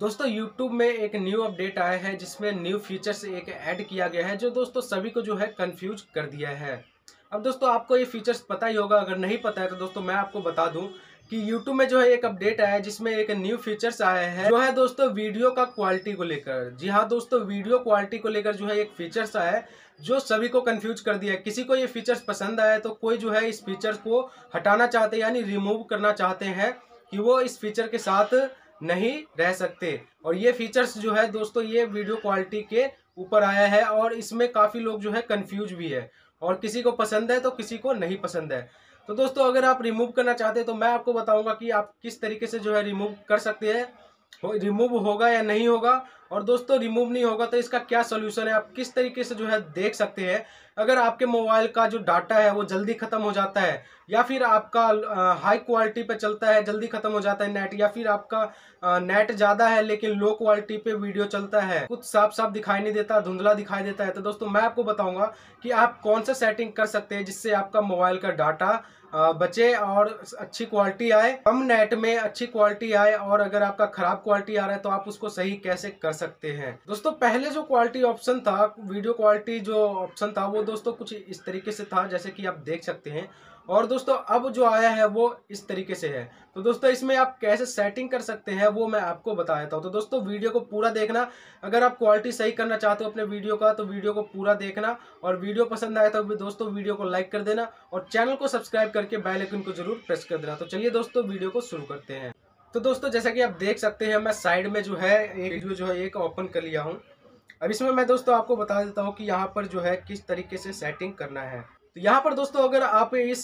दोस्तों, YouTube में एक न्यू अपडेट आया है, जिसमें न्यू फीचर्स एक ऐड किया गया है, जो दोस्तों सभी को जो है कंफ्यूज कर दिया है। अब दोस्तों, आपको ये फीचर्स पता ही होगा, अगर नहीं पता है तो दोस्तों मैं आपको बता दूँ कि YouTube में जो है एक अपडेट आया है, जिसमें एक न्यू फीचर्स आया है, जो है दोस्तों वीडियो का क्वालिटी को लेकर। जी हाँ दोस्तों वीडियो क्वालिटी को लेकर जो है एक फीचर्स आया है, जो सभी को कंफ्यूज कर दिया किसी को ये फीचर्स पसंद आया तो कोई जो है इस फीचर्स को हटाना चाहते यानी रिमूव करना चाहते हैं, कि वो इस फीचर के साथ नहीं रह सकते। और ये फीचर्स जो है दोस्तों, ये वीडियो क्वालिटी के ऊपर आया है और इसमें काफ़ी लोग जो है कन्फ्यूज़ भी है। और किसी को पसंद है तो किसी को नहीं पसंद है। तो दोस्तों, अगर आप रिमूव करना चाहते हैं तो मैं आपको बताऊँगा कि आप किस तरीके से जो है रिमूव कर सकते हैं। रिमूव होगा या नहीं होगा? और दोस्तों रिमूव नहीं होगा तो इसका क्या सोल्यूशन है? आप किस तरीके से जो है देख सकते हैं? अगर आपके मोबाइल का जो डाटा है वो जल्दी ख़त्म हो जाता है, या फिर आपका हाई क्वालिटी पे चलता है, जल्दी ख़त्म हो जाता है नेट या फिर आपका नेट ज़्यादा है लेकिन लो क्वालिटी पे वीडियो चलता है, कुछ साफ़ साफ़ दिखाई नहीं देता, धुंधला दिखाई देता है तो दोस्तों मैं आपको बताऊँगा कि आप कौन सा सेटिंग कर सकते हैं जिससे आपका मोबाइल का डाटा बचे और अच्छी क्वालिटी आए, कम नेट में अच्छी क्वालिटी आए और अगर आपका खराब क्वालिटी आ रहा है तो आप उसको सही कैसे कर सकते हैं। दोस्तों, पहले जो क्वालिटी ऑप्शन था वीडियो क्वालिटी जो ऑप्शन था वो दोस्तों कुछ इस तरीके से था जैसे कि आप देख सकते हैं। और दोस्तों, अब जो आया है वो इस तरीके से है। तो दोस्तों, इसमें आप कैसे सेटिंग कर सकते हैं वो मैं आपको बता देता हूँ तो दोस्तों, वीडियो को पूरा देखना। अगर आप क्वालिटी सही करना चाहते हो अपने वीडियो का तो वीडियो को पूरा देखना। और वीडियो पसंद आया तो दोस्तों, वीडियो को लाइक कर देना। और चैनल को सब्सक्राइब करके बेल आइकन को ज़रूर प्रेस कर देना। तो चलिए दोस्तों, वीडियो को शुरू करते हैं। तो दोस्तों, जैसा कि आप देख सकते हैं, मैं साइड में जो है, एक जो है, एक ओपन कर लिया हूँ। अब इसमें मैं दोस्तों आपको बता देता हूँ कि यहाँ पर जो है, किस तरीके से सेटिंग करना है। तो यहाँ पर दोस्तों अगर आप इस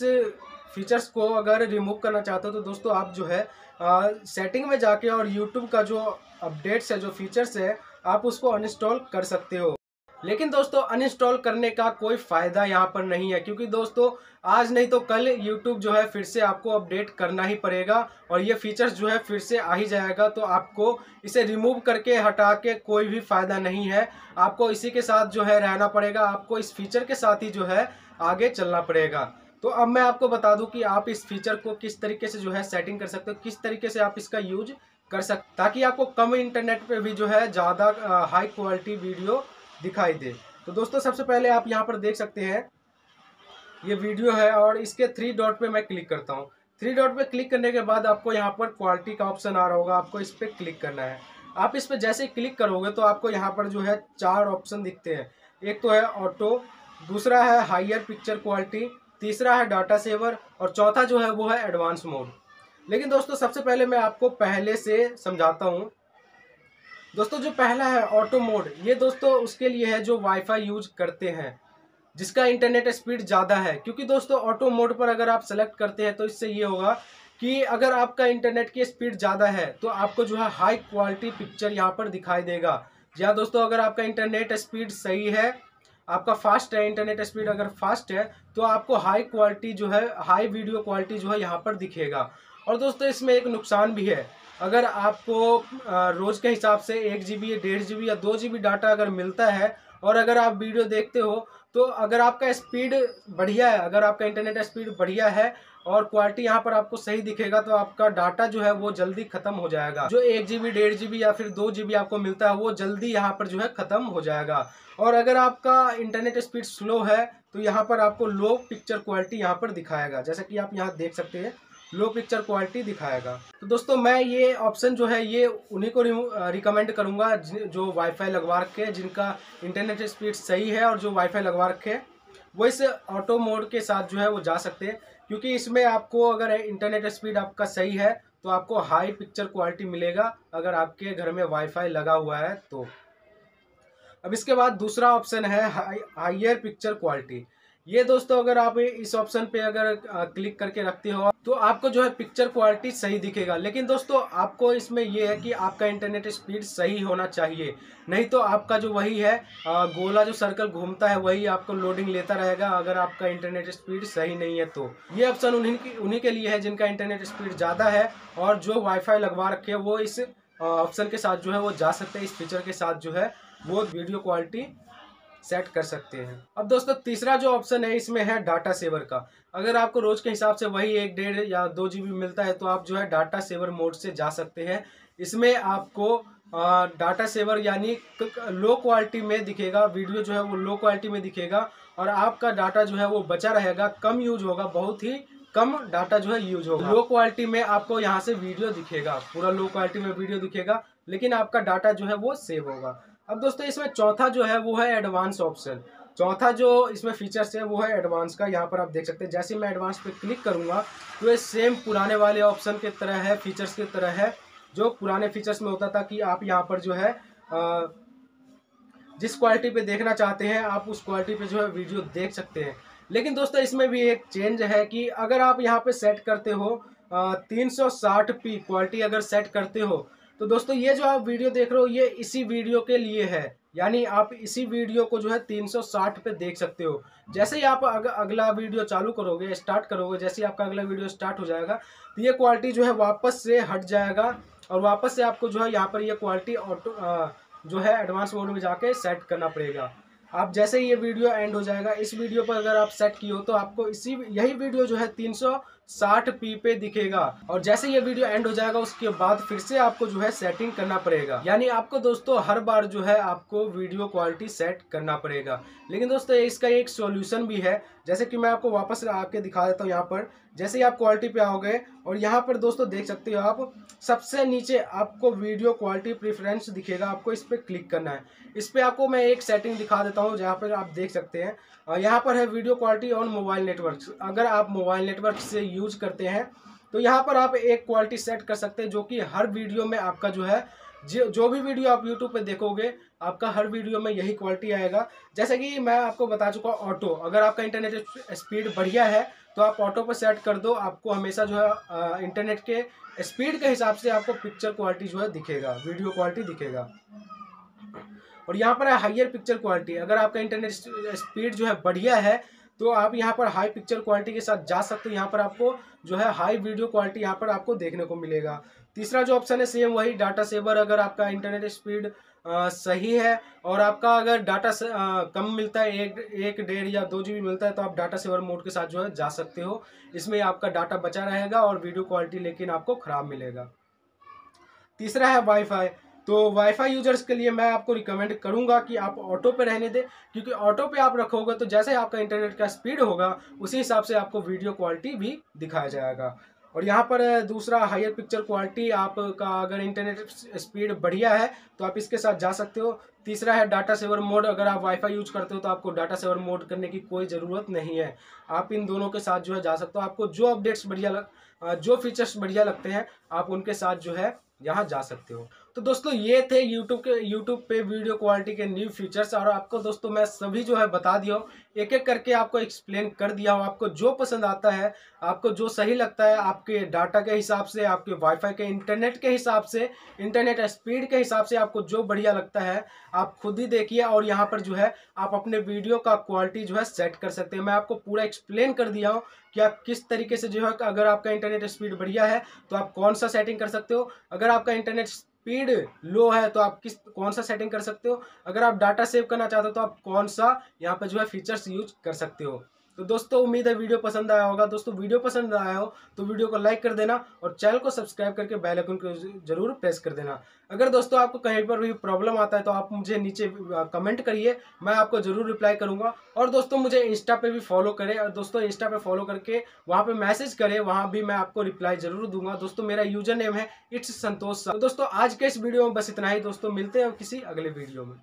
फीचर्स को अगर रिमूव करना चाहते हो तो दोस्तों आप जो है आ, सेटिंग में जाके और यूट्यूब का जो अपडेट्स है जो फीचर्स है आप उसको अनइंस्टॉल कर सकते हो। लेकिन दोस्तों अनइंस्टॉल करने का कोई फ़ायदा यहाँ पर नहीं है क्योंकि दोस्तों आज नहीं तो कल YouTube जो है फिर से आपको अपडेट करना ही पड़ेगा और ये फीचर्स जो है फिर से आ ही जाएगा तो आपको इसे रिमूव करके हटा के कोई भी फ़ायदा नहीं है। आपको इसी के साथ जो है रहना पड़ेगा आपको इस फीचर के साथ ही जो है आगे चलना पड़ेगा। तो अब मैं आपको बता दूँ कि आप इस फीचर को किस तरीके से जो है सेटिंग कर सकते हो, किस तरीके से आप इसका यूज़ कर सकते ताकि आपको कम इंटरनेट पे भी जो है ज़्यादा हाई क्वालिटी वीडियो दिखाई दे। तो दोस्तों, सबसे पहले आप यहाँ पर देख सकते हैं, ये वीडियो है और इसके थ्री डॉट पे मैं क्लिक करता हूँ। थ्री डॉट पे क्लिक करने के बाद आपको यहाँ पर क्वालिटी का ऑप्शन आ रहा होगा, आपको इस पर क्लिक करना है। आप इस पर जैसे क्लिक करोगे तो आपको यहाँ पर जो है चार ऑप्शन दिखते हैं। एक तो है ऑटो दूसरा है हाइयर पिक्चर क्वालिटी तीसरा है डाटा सेवर और चौथा जो है वो है एडवांस मोड लेकिन दोस्तों, सबसे पहले मैं आपको पहले से समझाता हूँ। दोस्तों, जो पहला है ऑटो मोड ये दोस्तों उसके लिए है जो वाईफाई यूज़ करते हैं, जिसका इंटरनेट स्पीड ज़्यादा है। क्योंकि दोस्तों ऑटो मोड पर अगर आप सेलेक्ट करते हैं तो इससे ये होगा कि अगर आपका इंटरनेट की स्पीड ज़्यादा है तो आपको जो है हाई क्वालिटी पिक्चर यहाँ पर दिखाई देगा। या दोस्तों, अगर आपका इंटरनेट स्पीड सही है आपका फास्ट है इंटरनेट स्पीड अगर फास्ट है तो आपको हाई क्वालिटी जो है हाई वीडियो क्वालिटी जो है यहाँ पर दिखेगा। और दोस्तों, इसमें एक नुकसान भी है। अगर आपको रोज़ के हिसाब से एक जी बी डेढ़ जी बी या दो जी बी डाटा अगर मिलता है, और अगर आप वीडियो देखते हो तो अगर आपका स्पीड बढ़िया है, अगर आपका इंटरनेट स्पीड बढ़िया है और क्वालिटी यहाँ पर आपको सही दिखेगा तो आपका डाटा जो है वो जल्दी खत्म हो जाएगा। जो एक जी बी डेढ़ जी बी या फिर दो जी बी आपको मिलता है, वो जल्दी यहाँ पर जो है खत्म हो जाएगा। और अगर आपका इंटरनेट स्पीड स्लो है तो यहाँ पर आपको लो पिक्चर क्वालिटी यहाँ पर दिखाएगा। जैसा कि आप यहाँ देख सकते हैं लो पिक्चर क्वालिटी दिखाएगा। तो दोस्तों, मैं ये ऑप्शन जो है, ये उन्हीं को रिकमेंड करूँगा जो वाईफाई लगवा रखे जिनका इंटरनेट स्पीड सही है और जो वाईफाई लगवा रखे वो इस ऑटो मोड के साथ जो है वो जा सकते हैं। क्योंकि इसमें आपको अगर इंटरनेट स्पीड आपका सही है तो आपको हाई पिक्चर क्वालिटी मिलेगा, अगर आपके घर में वाईफाई लगा हुआ है तो। अब इसके बाद दूसरा ऑप्शन है हाई हाइयर पिक्चर क्वालिटी ये दोस्तों, अगर आप इस ऑप्शन पे अगर क्लिक करके रखते हो तो आपको जो है पिक्चर क्वालिटी सही दिखेगा। लेकिन दोस्तों, आपको इसमें ये है कि आपका इंटरनेट स्पीड सही होना चाहिए। नहीं तो आपका जो वही है गोला जो सर्कल घूमता है, वही आपको लोडिंग लेता रहेगा अगर आपका इंटरनेट स्पीड सही नहीं है तो। ये ऑप्शन उन्हीं उन्हीं के लिए है जिनका इंटरनेट स्पीड ज़्यादा है और जो वाईफाई लगवा रखे वो इस ऑप्शन के साथ जो है, वो जा सकते हैं। इस फीचर के साथ जो है, वो वीडियो क्वालिटी सेट कर सकते हैं। अब दोस्तों, तीसरा जो ऑप्शन है, इसमें है डाटा सेवर का। अगर आपको रोज के हिसाब से वही एक डेढ़ या दो जीबी मिलता है तो आप जो है डाटा सेवर मोड से जा सकते हैं। इसमें आपको डाटा सेवर यानी लो क्वालिटी में दिखेगा वीडियो जो है वो लो क्वालिटी में दिखेगा, और आपका डाटा जो है वो बचा रहेगा, कम यूज़ होगा, बहुत ही कम डाटा जो है यूज़ होगा। लो क्वालिटी में आपको यहाँ से वीडियो दिखेगा, पूरा लो क्वालिटी में वीडियो दिखेगा, लेकिन आपका डाटा जो है वो सेव होगा। अब दोस्तों इसमें चौथा जो है वो है एडवांस ऑप्शन चौथा जो इसमें फीचर्स है वो है एडवांस का। यहाँ पर आप देख सकते हैं जैसे मैं एडवांस पे क्लिक करूँगा तो ये सेम पुराने वाले ऑप्शन के तरह है फीचर्स की तरह है जो पुराने फीचर्स में होता था कि आप यहाँ पर जो है आ, जिस क्वालिटी पे देखना चाहते हैं आप उस क्वालिटी पे जो है वीडियो देख सकते हैं। लेकिन दोस्तों इसमें भी एक चेंज है कि अगर आप यहाँ पे सेट करते हो तीन सौ साठ पी क्वालिटी अगर सेट करते हो तो दोस्तों ये जो आप वीडियो देख रहे हो ये इसी वीडियो के लिए है। यानी आप इसी वीडियो को जो है 360 पे देख सकते हो। जैसे ही आप अग, अगला वीडियो चालू करोगे स्टार्ट करोगे जैसे ही आपका अगला वीडियो स्टार्ट हो जाएगा तो ये क्वालिटी जो है वापस से हट जाएगा और वापस से आपको जो है यहाँ पर ये क्वालिटी ऑटो जो है एडवांस मोड में जाके सेट करना पड़ेगा। आप जैसे ही ये वीडियो एंड हो जाएगा इस वीडियो पर अगर आप सेट किए हो तो आपको इसी यही वीडियो जो है तीन सौ साठ पी पे दिखेगा। और जैसे ये वीडियो एंड हो जाएगा, उसके बाद फिर से आपको जो है सेटिंग करना पड़ेगा। यानी आपको दोस्तों, हर बार जो है आपको वीडियो क्वालिटी सेट करना पड़ेगा। लेकिन दोस्तों इसका एक सॉल्यूशन भी है। जैसे कि मैं आपको वापस आके दिखा देता हूँ यहाँ पर। जैसे ही आप क्वालिटी पे आओगे, और यहाँ पर दोस्तों देख सकते हो आप, सबसे नीचे आपको वीडियो क्वालिटी प्रेफरेंस दिखेगा। आपको इस पर क्लिक करना है। इस पर आपको मैं एक सेटिंग दिखा देता हूँ, जहाँ पर आप देख सकते हैं। यहाँ पर है video quality on mobile network अगर आप मोबाइल नेटवर्क से यूज़ करते हैं। तो यहाँ पर आप एक क्वालिटी सेट कर सकते हैं, जो कि हर वीडियो में आपका जो है, जो जो भी वीडियो आप यूट्यूब पे देखोगे, आपका हर वीडियो में यही क्वालिटी आएगा। जैसे कि मैं आपको बता चुका ऑटो अगर आपका इंटरनेट स्पीड बढ़िया है तो आप ऑटो पर सेट कर दो, आपको हमेशा जो है इंटरनेट के स्पीड के हिसाब से आपको पिक्चर क्वालिटी जो है दिखेगा वीडियो क्वालिटी दिखेगा। और यहाँ पर है हाइयर पिक्चर क्वालिटी अगर आपका इंटरनेट स्पीड जो है बढ़िया है तो आप यहाँ पर हाई पिक्चर क्वालिटी के साथ जा सकते हो। यहाँ पर आपको जो है हाई वीडियो क्वालिटी यहाँ पर आपको देखने को मिलेगा। तीसरा जो ऑप्शन है सेम वही डाटा सेवर अगर आपका इंटरनेट स्पीड सही है और आपका अगर डाटा आ, कम मिलता है एक एक डेढ़ या दो जीबी मिलता है तो आप डाटा सेवर मोड के साथ जो है जा सकते हो। इसमें आपका डाटा बचा रहेगा और वीडियो क्वालिटी लेकिन आपको ख़राब मिलेगा। तीसरा है वाईफाई तो वाईफाई यूज़र्स के लिए मैं आपको रिकमेंड करूँगा कि आप ऑटो पे रहने दें, क्योंकि ऑटो पे आप रखोगे तो जैसे आपका इंटरनेट का स्पीड होगा, उसी हिसाब से आपको वीडियो क्वालिटी भी दिखाया जाएगा। और यहाँ पर दूसरा हायर पिक्चर क्वालिटी आपका अगर इंटरनेट स्पीड बढ़िया है तो आप इसके साथ जा सकते हो। तीसरा है डाटा सेवर मोड अगर आप वाईफाई यूज़ करते हो तो आपको डाटा सेवर मोड करने की कोई ज़रूरत नहीं है। आप इन दोनों के साथ जो है जा सकते हो। आपको जो अपडेट्स बढ़िया लग जो फीचर्स बढ़िया लगते हैं, आप उनके साथ जो है यहाँ जा सकते हो। तो दोस्तों, ये थे यूट्यूब के यूट्यूब पे वीडियो क्वालिटी के न्यू फीचर्स और आपको दोस्तों, मैं सभी जो है बता दिया हूँ। एक एक करके आपको एक्सप्लेन कर दिया हूँ। आपको जो पसंद आता है, आपको जो सही लगता है, आपके डाटा के हिसाब से, आपके वाईफाई के इंटरनेट के हिसाब से इंटरनेट स्पीड के हिसाब से आपको जो बढ़िया लगता है, आप खुद ही देखिए और यहाँ पर जो है, आप अपने वीडियो का क्वालिटी जो है सेट कर सकते हैं। मैं आपको पूरा एक्सप्लेन कर दिया हूँ कि आप किस तरीके से जो है, अगर आपका इंटरनेट स्पीड बढ़िया है तो आप कौन सा सेटिंग कर सकते हो? अगर आपका इंटरनेट स्पीड लो है तो आप किस, कौन सा सेटिंग कर सकते हो? अगर आप डाटा सेव करना चाहते हो तो आप कौन सा यहाँ पे जो है फीचर्स यूज़ कर सकते हो? तो दोस्तों, उम्मीद है वीडियो पसंद आया होगा। दोस्तों, वीडियो पसंद आया हो तो वीडियो को लाइक कर देना और चैनल को सब्सक्राइब करके बेल आइकन को ज़रूर प्रेस कर देना। अगर दोस्तों आपको कहीं पर भी प्रॉब्लम आता है तो आप मुझे नीचे कमेंट करिए, मैं आपको ज़रूर रिप्लाई करूँगा। और दोस्तों, मुझे इंस्टा पे भी फॉलो करें। और दोस्तों, इंस्टा पे फॉलो करके वहाँ पे मैसेज करें, वहाँ भी मैं आपको रिप्लाई ज़रूर दूँगा। दोस्तों, मेरा यूज़र नेम है इट्स संतोष दोस्तों, आज के इस वीडियो में बस इतना ही। दोस्तों, मिलते हैं किसी अगले वीडियो में।